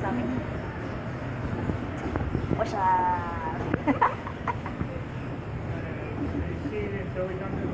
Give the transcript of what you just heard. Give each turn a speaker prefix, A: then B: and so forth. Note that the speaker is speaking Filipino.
A: sa akin. O siya. so we don't do